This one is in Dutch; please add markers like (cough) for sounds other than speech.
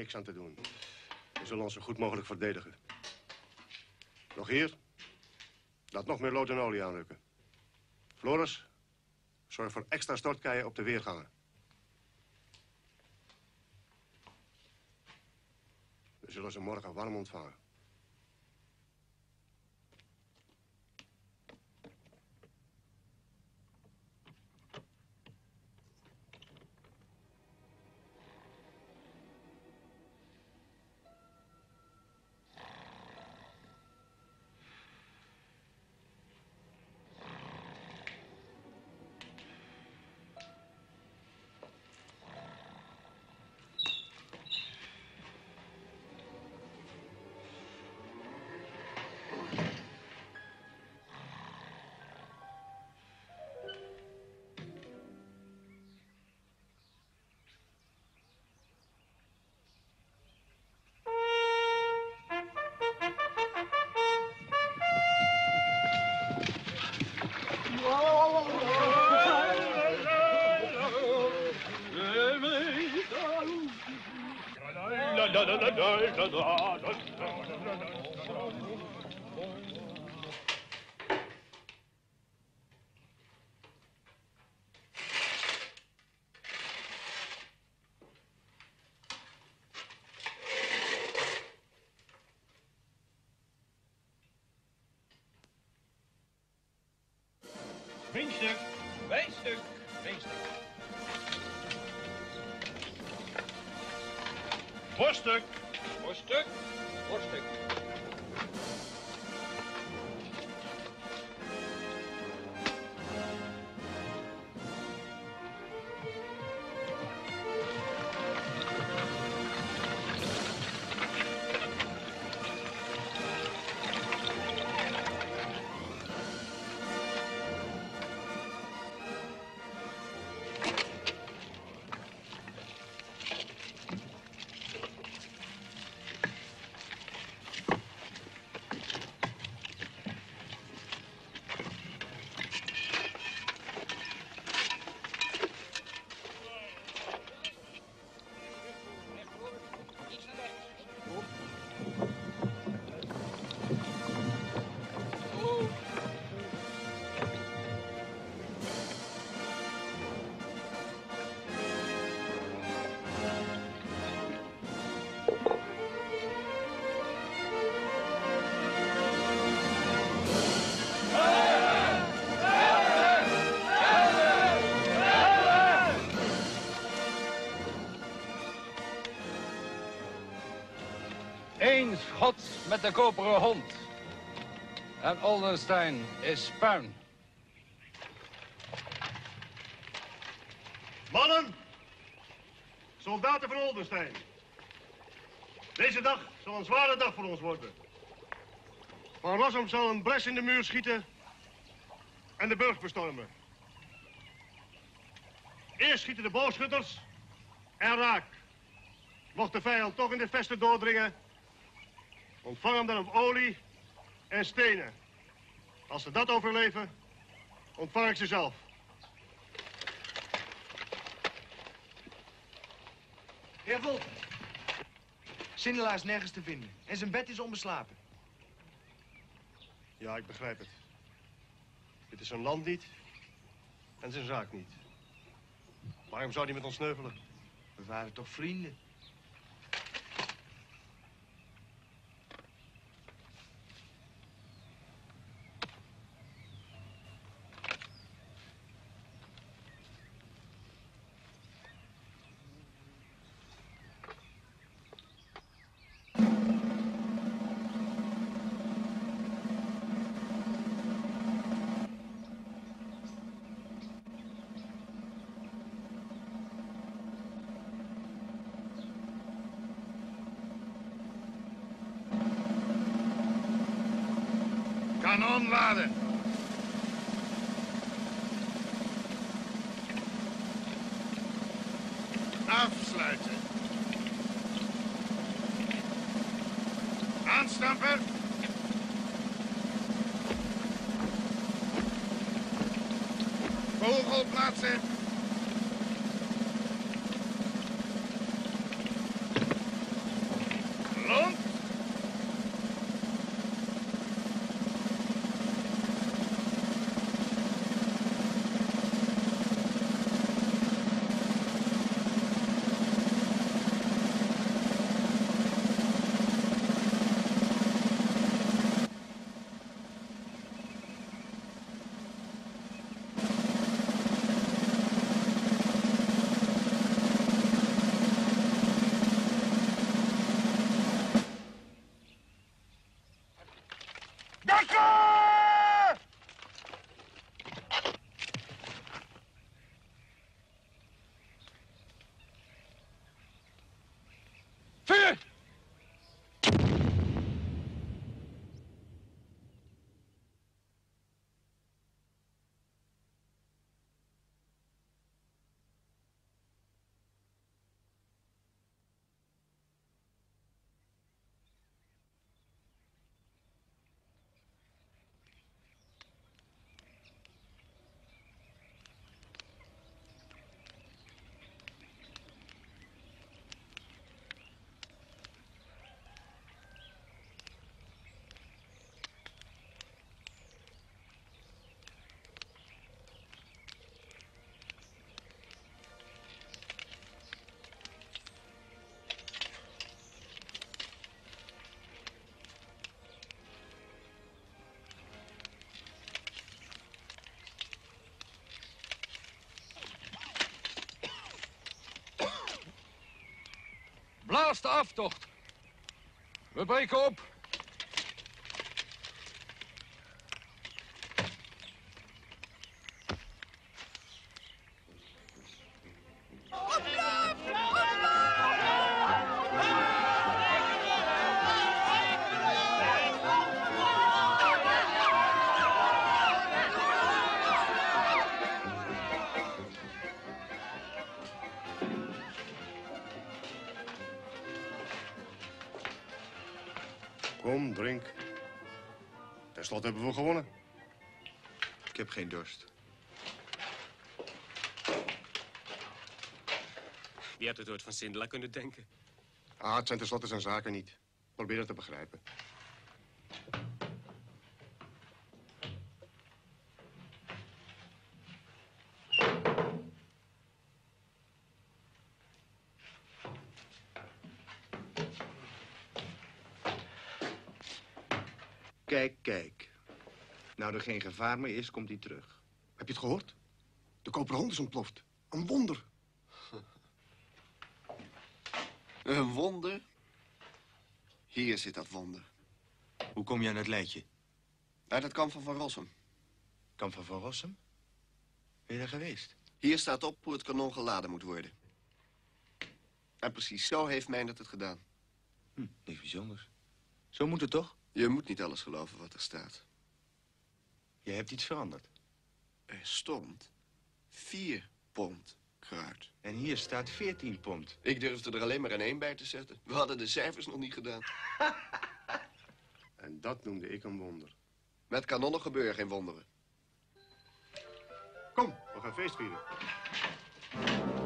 niks aan te doen. We zullen ons zo goed mogelijk verdedigen. Nog hier. Laat nog meer lood en olie aanrukken. Floris, zorg voor extra stortkeien op de weergangen. We zullen ze morgen warm ontvangen. la la la la la la Forstuk. Forstuk. Forstuk. Met de koperen hond. En Oldenstein is puin. Mannen, soldaten van Oldenstein. Deze dag zal een zware dag voor ons worden. Van Rossum zal een bles in de muur schieten en de burcht bestormen. Eerst schieten de boogschutters en raak. Mocht de vijand toch in de vesten doordringen, ontvang hem dan op olie en stenen. Als ze dat overleven, ontvang ik ze zelf. Heer Volk. Sindela is nergens te vinden. En zijn bed is onbeslapen. Ja, ik begrijp het. Dit is zijn land niet en zijn zaak niet. Waarom zou hij met ons sneuvelen? We waren toch vrienden? Kanon laden. Afsluiten. Aanstampen. Vogel plaatsen. Laatste aftocht. We breken op. Kom, drink. Ten slotte hebben we gewonnen. Ik heb geen dorst. Wie had het ooit van Sindela kunnen denken? Ah, het zijn tenslotte zijn zaken niet. Probeer het te begrijpen. Kijk, kijk. Nou er geen gevaar meer is, komt hij terug. Heb je het gehoord? De koperen hond is ontploft. Een wonder. (laughs) Een wonder? Hier zit dat wonder. Hoe kom je aan het lijntje? Uit het kamp van Van Rossum. Kamp van Van Rossum? Ben je daar geweest? Hier staat op hoe het kanon geladen moet worden. En precies zo heeft Meindert het gedaan. Hm, niks bijzonders. Zo moet het toch? Je moet niet alles geloven wat er staat. Je hebt iets veranderd. Er stond vier pond kruid. En hier staat 14 pond. Ik durfde er alleen maar een één bij te zetten. We hadden de cijfers nog niet gedaan. (laughs) En dat noemde ik een wonder. Met kanonnen gebeuren geen wonderen. Kom, we gaan feest vieren.